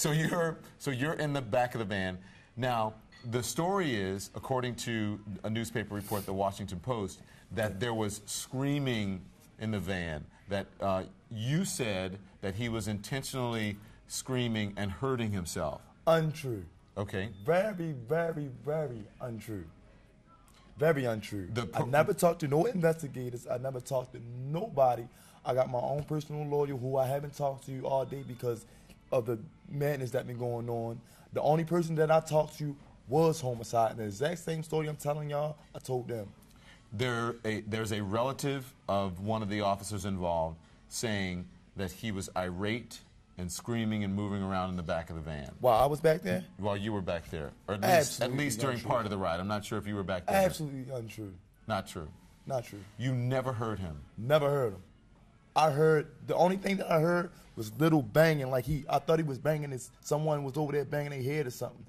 So you're so you're in the back of the van. Now, the story is, according to a newspaper report, the Washington Post, that there was screaming in the van. That uh, you said that he was intentionally screaming and hurting himself. Untrue. Okay. Very, very, very untrue. Very untrue. The I never talked to no investigators. I never talked to nobody. I got my own personal lawyer who I haven't talked to all day because of the madness that been going on. The only person that I talked to was homicide. And the exact same story I'm telling y'all, I told them. There, a, there's a relative of one of the officers involved saying that he was irate and screaming and moving around in the back of the van While I was back there, while you were back there, or at least, at least during untrue. part of the ride. I'm not sure if you were back there. absolutely untrue. Not true. Not true. You never heard him. Never heard him. I heard the only thing that I heard was little banging, like he. I thought he was banging his. Someone was over there banging their head or something.